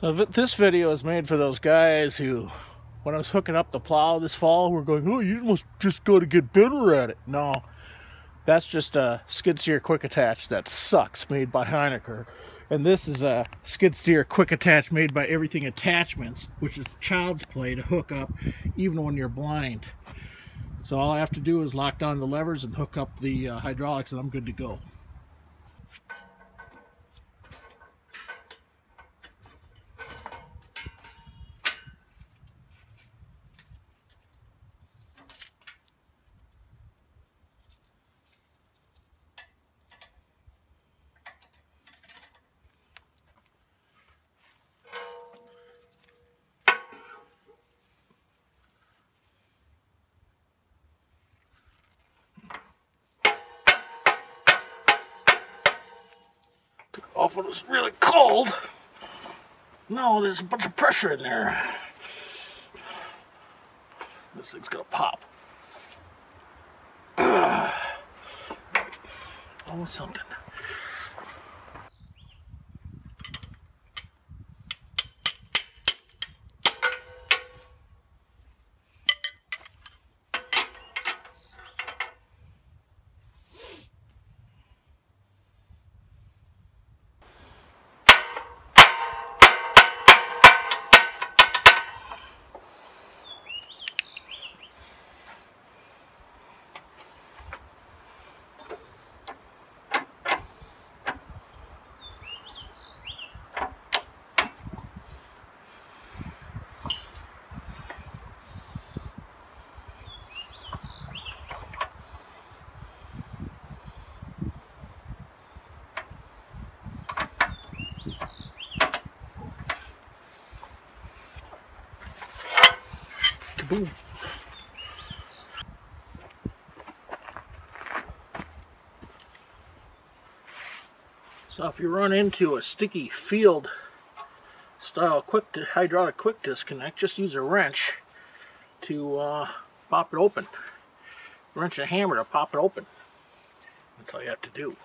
So this video is made for those guys who, when I was hooking up the plow this fall, were going, oh, you must just got to get better at it. No, that's just a skid steer quick attach that sucks made by Hiniker. And this is a skid steer quick attach made by Everything Attachments, which is child's play to hook up even when you're blind. So all I have to do is lock down the levers and hook up the uh, hydraulics and I'm good to go. Off when it's really cold. No, there's a bunch of pressure in there. This thing's gonna pop. oh, something. So if you run into a sticky field style quick hydraulic quick disconnect, just use a wrench to uh, pop it open. Wrench and hammer to pop it open. That's all you have to do.